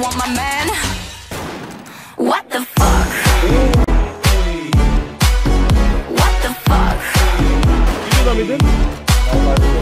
want my man? What the fuck? What the fuck?